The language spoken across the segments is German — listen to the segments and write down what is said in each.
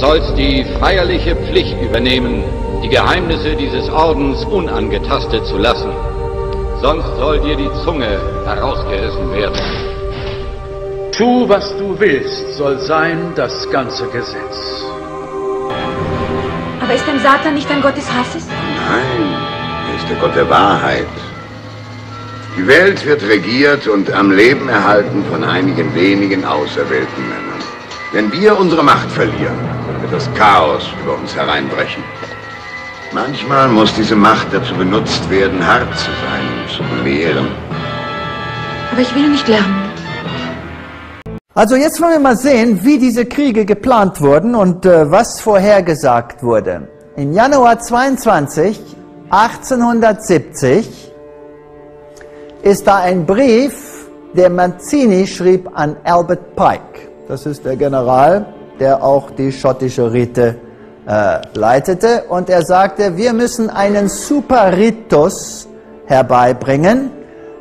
sollst die feierliche Pflicht übernehmen, die Geheimnisse dieses Ordens unangetastet zu lassen. Sonst soll dir die Zunge herausgerissen werden. Tu, was du willst, soll sein das ganze Gesetz. Aber ist denn Satan nicht ein Gott des Hasses? Nein, er ist der Gott der Wahrheit. Die Welt wird regiert und am Leben erhalten von einigen wenigen auserwählten Männern. Wenn wir unsere Macht verlieren, wird das Chaos über uns hereinbrechen. Manchmal muss diese Macht dazu benutzt werden, hart zu sein und zu belehren. Aber ich will nicht lernen. Also jetzt wollen wir mal sehen, wie diese Kriege geplant wurden und äh, was vorhergesagt wurde. Im Januar 22, 1870 ist da ein Brief, der Mazzini schrieb an Albert Pike. Das ist der General, der auch die schottische Rite äh, leitete. Und er sagte, wir müssen einen Superritus herbeibringen,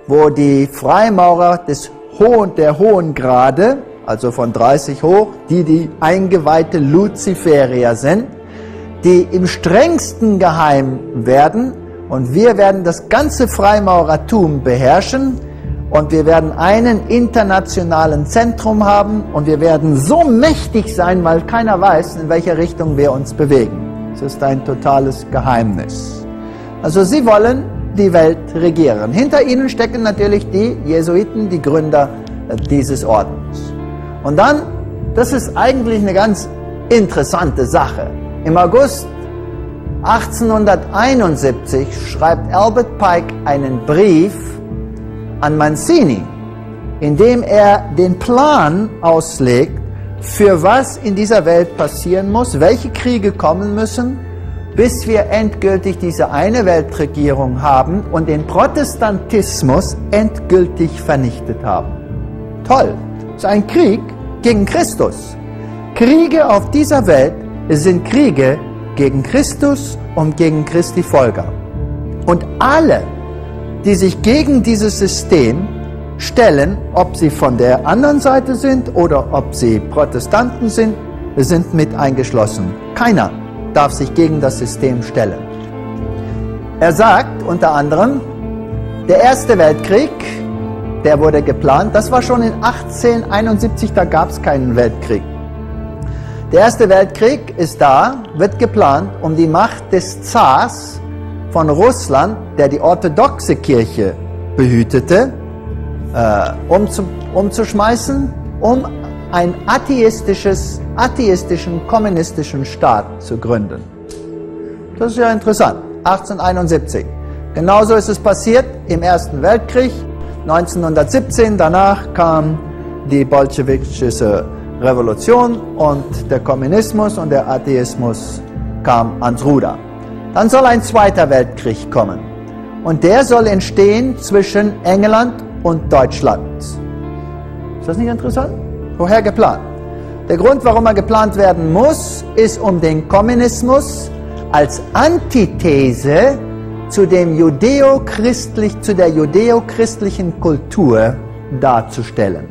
wo die Freimaurer des Hohen, der hohen Grade, also von 30 hoch, die die eingeweihte Luziferier sind, die im strengsten geheim werden und wir werden das ganze Freimaurertum beherrschen und wir werden einen internationalen Zentrum haben und wir werden so mächtig sein, weil keiner weiß, in welche Richtung wir uns bewegen. Es ist ein totales Geheimnis. Also sie wollen die Welt regieren. Hinter ihnen stecken natürlich die Jesuiten, die Gründer äh, dieses Ordens. Und dann, das ist eigentlich eine ganz interessante Sache. Im August 1871 schreibt Albert Pike einen Brief an Mancini, in dem er den Plan auslegt, für was in dieser Welt passieren muss, welche Kriege kommen müssen, bis wir endgültig diese eine Weltregierung haben und den Protestantismus endgültig vernichtet haben. Toll, das ist ein Krieg gegen Christus. Kriege auf dieser Welt sind Kriege gegen Christus und gegen Christi Folger. Und alle, die sich gegen dieses System stellen, ob sie von der anderen Seite sind oder ob sie Protestanten sind, sind mit eingeschlossen. Keiner darf sich gegen das System stellen. Er sagt unter anderem, der Erste Weltkrieg, der wurde geplant, das war schon in 1871, da gab es keinen Weltkrieg. Der Erste Weltkrieg ist da, wird geplant, um die Macht des Zars von Russland, der die orthodoxe Kirche behütete, äh, umzu, umzuschmeißen, um ein atheistisches, atheistischen, kommunistischen Staat zu gründen. Das ist ja interessant. 1871. Genauso ist es passiert im Ersten Weltkrieg. 1917, danach kam die bolschewistische Revolution und der Kommunismus und der Atheismus kam ans Ruder. Dann soll ein zweiter Weltkrieg kommen. Und der soll entstehen zwischen England und Deutschland. Ist das nicht interessant? Woher geplant? Der Grund, warum er geplant werden muss, ist, um den Kommunismus als Antithese zu, dem judeo zu der judeo-christlichen Kultur darzustellen.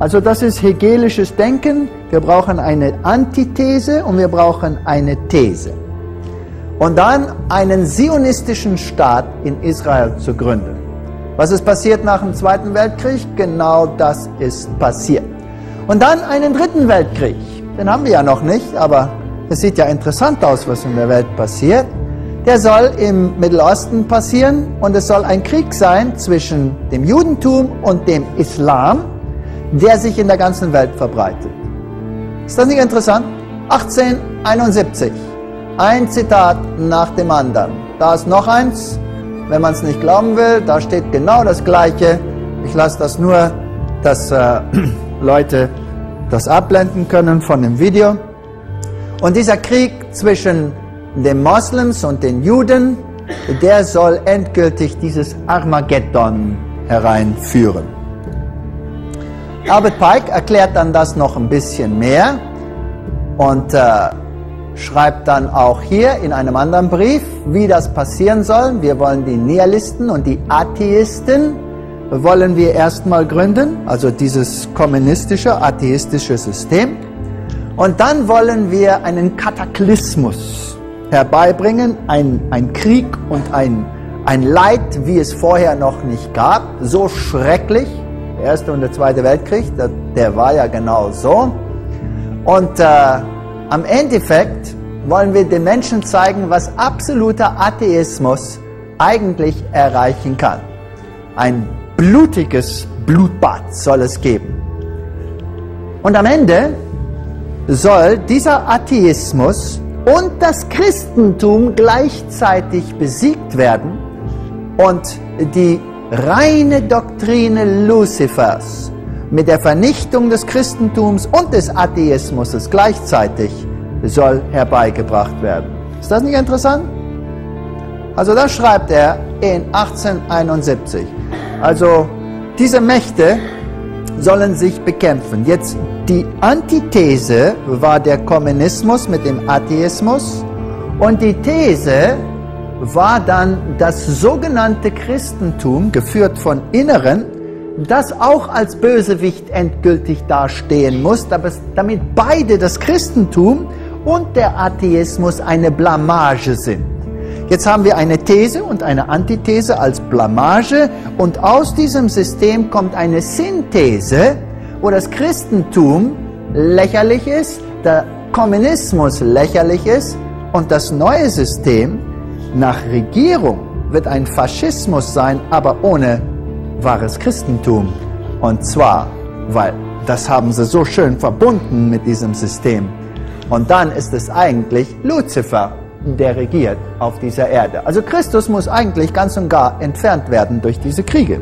Also das ist hegelisches Denken. Wir brauchen eine Antithese und wir brauchen eine These. Und dann einen zionistischen Staat in Israel zu gründen. Was ist passiert nach dem Zweiten Weltkrieg? Genau das ist passiert. Und dann einen dritten Weltkrieg. Den haben wir ja noch nicht, aber es sieht ja interessant aus, was in der Welt passiert. Der soll im Mittelosten passieren und es soll ein Krieg sein zwischen dem Judentum und dem Islam der sich in der ganzen Welt verbreitet. Ist das nicht interessant? 1871. Ein Zitat nach dem anderen. Da ist noch eins. Wenn man es nicht glauben will, da steht genau das Gleiche. Ich lasse das nur, dass äh, Leute das abblenden können von dem Video. Und dieser Krieg zwischen den Moslems und den Juden, der soll endgültig dieses Armageddon hereinführen. Albert Pike erklärt dann das noch ein bisschen mehr und äh, schreibt dann auch hier in einem anderen Brief, wie das passieren soll. Wir wollen die Nihilisten und die Atheisten wollen wir erstmal gründen, also dieses kommunistische, atheistische System. Und dann wollen wir einen Kataklysmus herbeibringen, ein, ein Krieg und ein, ein Leid, wie es vorher noch nicht gab, so schrecklich. Der Erste und der Zweite Weltkrieg, der, der war ja genau so. Und äh, am Endeffekt wollen wir den Menschen zeigen, was absoluter Atheismus eigentlich erreichen kann. Ein blutiges Blutbad soll es geben. Und am Ende soll dieser Atheismus und das Christentum gleichzeitig besiegt werden und die reine Doktrine Luzifers mit der Vernichtung des Christentums und des Atheismus gleichzeitig soll herbeigebracht werden. Ist das nicht interessant? Also das schreibt er in 1871. Also diese Mächte sollen sich bekämpfen. Jetzt die Antithese war der Kommunismus mit dem Atheismus und die These war dann das sogenannte Christentum, geführt von Inneren, das auch als Bösewicht endgültig dastehen muss, damit beide das Christentum und der Atheismus eine Blamage sind. Jetzt haben wir eine These und eine Antithese als Blamage und aus diesem System kommt eine Synthese, wo das Christentum lächerlich ist, der Kommunismus lächerlich ist und das neue System nach Regierung wird ein Faschismus sein, aber ohne wahres Christentum. Und zwar, weil das haben sie so schön verbunden mit diesem System. Und dann ist es eigentlich Luzifer, der regiert auf dieser Erde. Also Christus muss eigentlich ganz und gar entfernt werden durch diese Kriege.